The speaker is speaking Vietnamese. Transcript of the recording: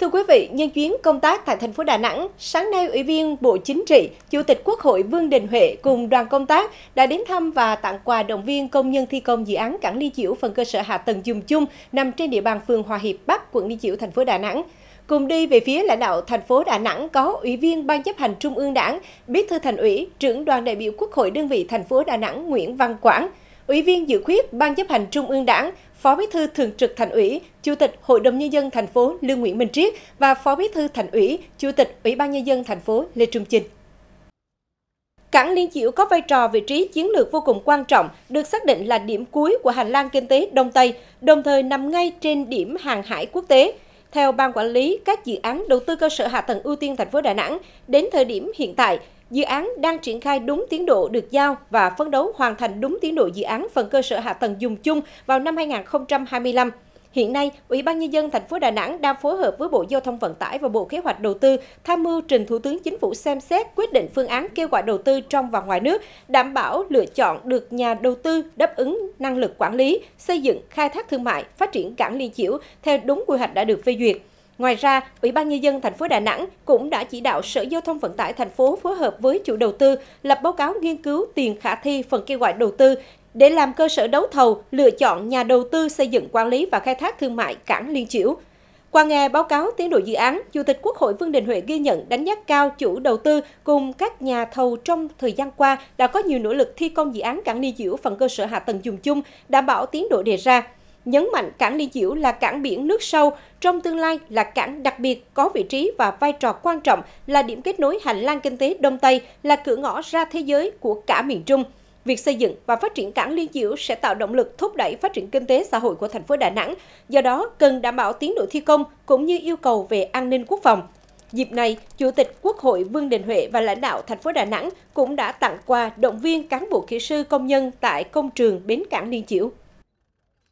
Thưa quý vị, nhân chuyến công tác tại thành phố Đà Nẵng, sáng nay Ủy viên Bộ Chính trị, Chủ tịch Quốc hội Vương Đình Huệ cùng đoàn công tác đã đến thăm và tặng quà động viên công nhân thi công dự án cảng Ly Chiểu phần cơ sở hạ tầng dùng chung nằm trên địa bàn phường Hòa Hiệp Bắc, quận Ly Chiểu, thành phố Đà Nẵng. Cùng đi về phía lãnh đạo thành phố Đà Nẵng có Ủy viên Ban chấp hành Trung ương Đảng, Bí thư Thành ủy, trưởng đoàn đại biểu Quốc hội đơn vị thành phố Đà Nẵng Nguyễn Văn Quảng, Ủy viên dự khuyết Ban chấp hành Trung ương Đảng, Phó Bí thư Thường trực Thành ủy, Chủ tịch Hội đồng nhân dân thành phố Lương Nguyễn Minh Triết và Phó Bí thư Thành ủy, Chủ tịch Ủy ban nhân dân thành phố Lê Trung Chinh. Cảng Liên Chiểu có vai trò vị trí chiến lược vô cùng quan trọng, được xác định là điểm cuối của hành lang kinh tế Đông Tây, đồng thời nằm ngay trên điểm hàng hải quốc tế. Theo Ban Quản lý các dự án đầu tư cơ sở hạ tầng ưu tiên thành phố Đà Nẵng, đến thời điểm hiện tại, Dự án đang triển khai đúng tiến độ được giao và phấn đấu hoàn thành đúng tiến độ dự án phần cơ sở hạ tầng dùng chung vào năm 2025. Hiện nay, Ủy ban nhân dân thành phố Đà Nẵng đang phối hợp với Bộ Giao thông Vận tải và Bộ Kế hoạch Đầu tư tham mưu trình Thủ tướng Chính phủ xem xét quyết định phương án kêu gọi đầu tư trong và ngoài nước, đảm bảo lựa chọn được nhà đầu tư đáp ứng năng lực quản lý, xây dựng, khai thác thương mại, phát triển cảng Liên Chiểu theo đúng quy hoạch đã được phê duyệt. Ngoài ra, Ủy ban nhân dân thành phố Đà Nẵng cũng đã chỉ đạo Sở Giao thông Vận tải thành phố phối hợp với chủ đầu tư lập báo cáo nghiên cứu tiền khả thi phần kêu gọi đầu tư để làm cơ sở đấu thầu lựa chọn nhà đầu tư xây dựng quản lý và khai thác thương mại cảng Liên Chiểu. Qua nghe báo cáo tiến độ dự án, Chủ tịch Quốc hội Vương Đình Huệ ghi nhận đánh giá cao chủ đầu tư cùng các nhà thầu trong thời gian qua đã có nhiều nỗ lực thi công dự án cảng Liên Chiểu phần cơ sở hạ tầng dùng chung, đảm bảo tiến độ đề ra nhấn mạnh cảng Liên Chiểu là cảng biển nước sâu, trong tương lai là cảng đặc biệt có vị trí và vai trò quan trọng là điểm kết nối hành lang kinh tế Đông Tây, là cửa ngõ ra thế giới của cả miền Trung. Việc xây dựng và phát triển cảng Liên Chiểu sẽ tạo động lực thúc đẩy phát triển kinh tế xã hội của thành phố Đà Nẵng, do đó cần đảm bảo tiến độ thi công cũng như yêu cầu về an ninh quốc phòng. Dịp này, Chủ tịch Quốc hội Vương Đình Huệ và lãnh đạo thành phố Đà Nẵng cũng đã tặng quà động viên cán bộ kỹ sư công nhân tại công trường bến cảng Liên Chiểu.